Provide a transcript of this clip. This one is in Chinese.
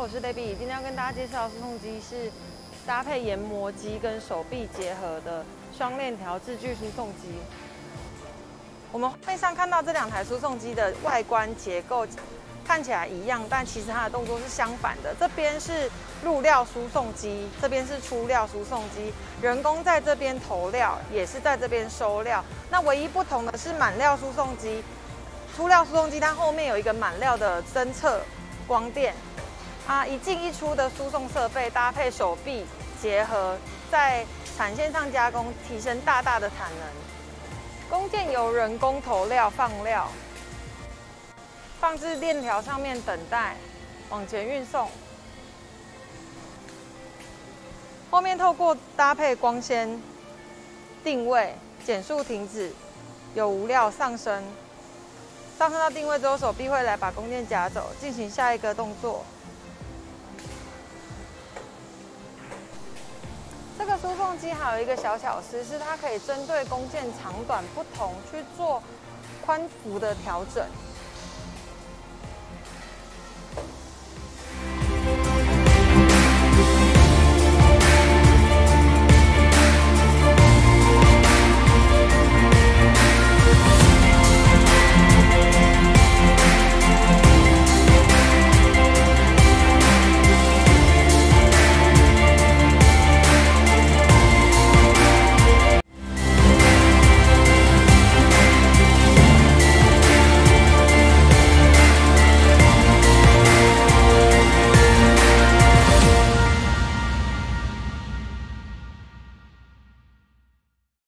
我是 Baby，今天要跟大家介绍的输送机是搭配研磨机跟手臂结合的双链条自具输送机。我们画面上看到这两台输送机的外观结构看起来一样，但其实它的动作是相反的。这边是入料输送机，这边是出料输送机。人工在这边投料，也是在这边收料。那唯一不同的是满料输送机。出料输送机它后面有一个满料的侦测光电，啊，一进一出的输送设备搭配手臂结合，在产线上加工，提升大大的产能。弓箭由人工投料放料，放置链条上面等待，往前运送。后面透过搭配光纤定位，减速停止，有无料上升。上升到定位之后，手臂会来把弓箭夹走，进行下一个动作。这个输送机还有一个小巧思，是它可以针对弓箭长短不同去做宽幅的调整。